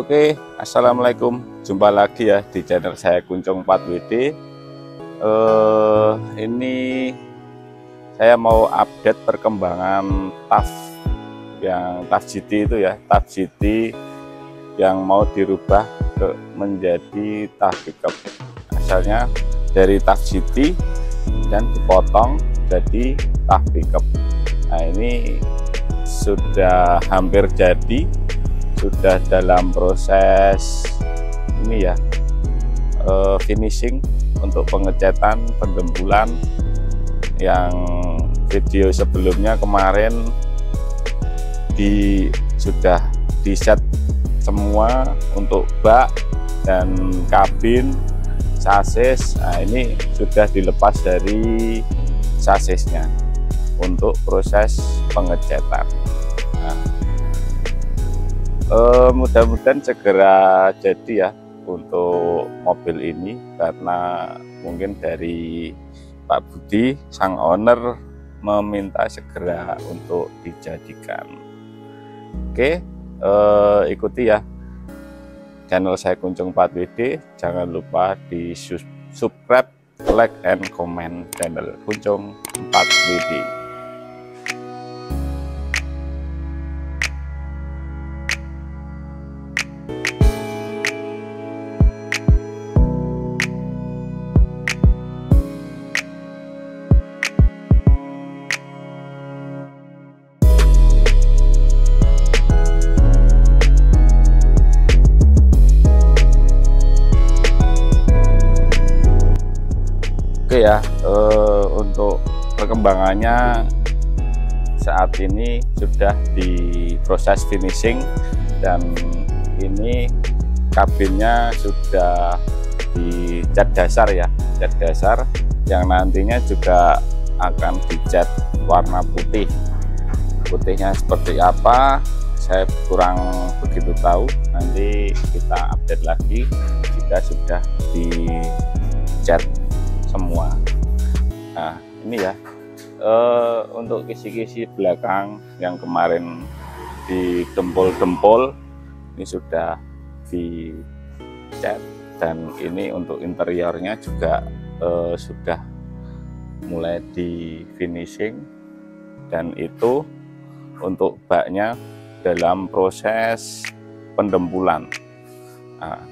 Oke, Assalamualaikum. Jumpa lagi ya di channel saya Kuncung 4WD. Uh, ini saya mau update perkembangan TAF yang TAF GT itu ya, TAF GT yang mau dirubah ke menjadi TAF pickup. Asalnya dari TAF GT dan dipotong jadi TAF pickup. Nah, ini sudah hampir jadi sudah dalam proses ini ya uh, finishing untuk pengecetan pendembulan yang video sebelumnya kemarin di sudah di set semua untuk bak dan kabin sasis. Nah ini sudah dilepas dari sasisnya untuk proses pengecetan nah, uh, mudah-mudahan segera jadi ya untuk mobil ini karena mungkin dari Pak Budi sang owner meminta segera untuk dijadikan. Oke uh, ikuti ya channel saya Kuncung 4WD jangan lupa di subscribe like and comment channel Kuncung 4WD ya uh, untuk perkembangannya saat ini sudah di proses finishing dan ini kabinnya sudah di cat dasar ya cat dasar. Yang nantinya juga akan dicat warna putih. Putihnya seperti apa saya kurang begitu tahu. Nanti kita update lagi jika sudah dicat semua. Nah ini ya. Uh, untuk kisi-kisi belakang yang kemarin di dempol-dempol ini sudah dicat dan ini untuk interiornya juga uh, sudah mulai di finishing. Dan itu untuk baknya dalam proses pendempulan. Nah,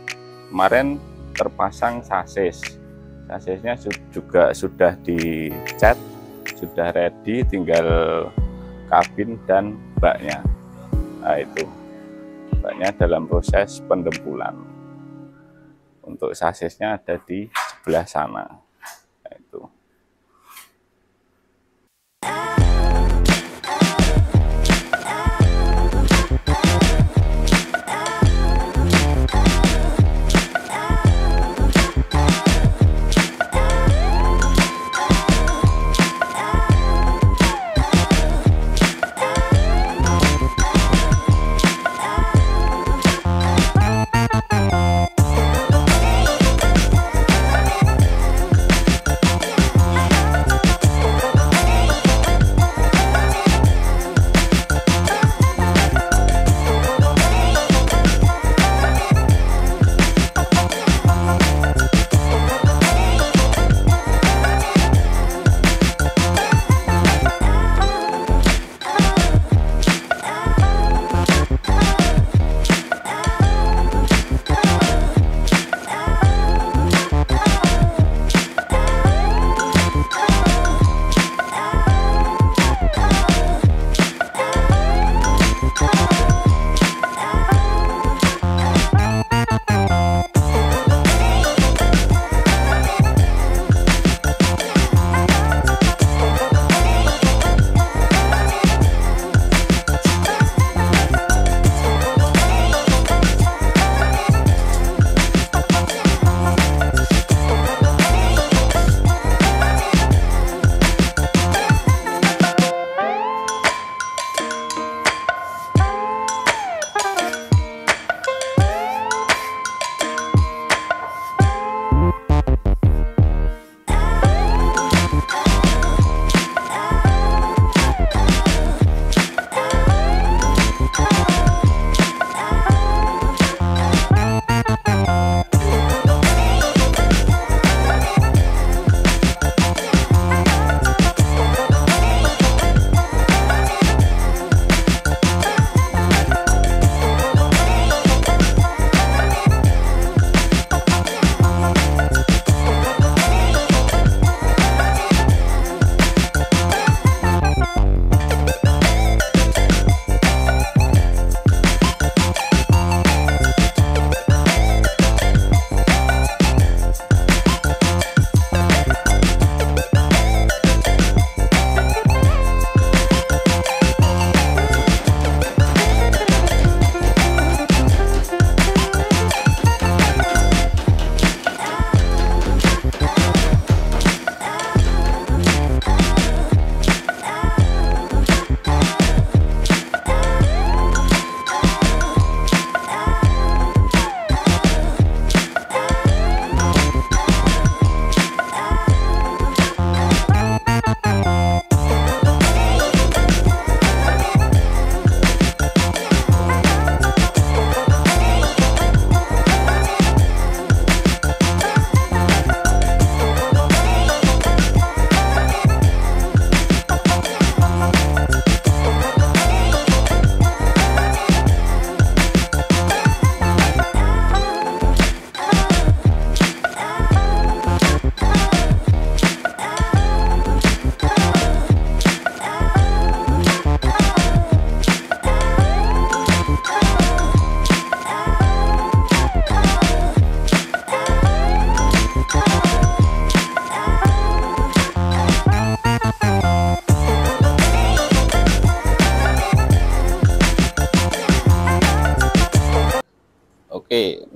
kemarin terpasang sasis sasisnya juga sudah dicat sudah ready tinggal kabin dan baknya nah itu. Baknya dalam proses pendempulan. Untuk sasisnya ada di sebelah sana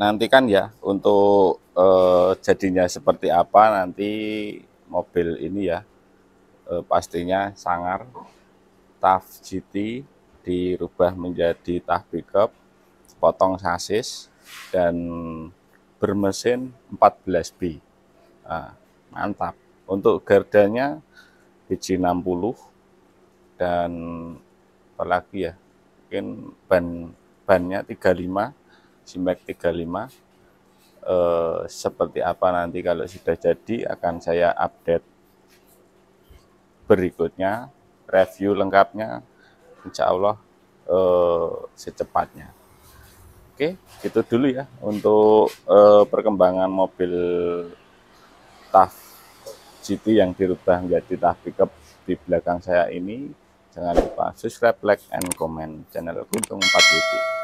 nantikan ya untuk eh, jadinya seperti apa nanti mobil ini ya. Eh, pastinya sangar TAF GT dirubah menjadi TAF pickup, potong sasis dan bermesin 14B. Nah, mantap. Untuk gardanya biji 60 dan apalagi ya, mungkin ban bannya 35 Simek 35 eh, seperti apa nanti kalau sudah jadi akan saya update berikutnya review lengkapnya Insya Allah eh, secepatnya. Oke itu dulu ya untuk eh, perkembangan mobil TAF GT yang dirubah menjadi TAF pickup di belakang saya ini. Jangan lupa subscribe like and comment. Channel Guntung 4 WD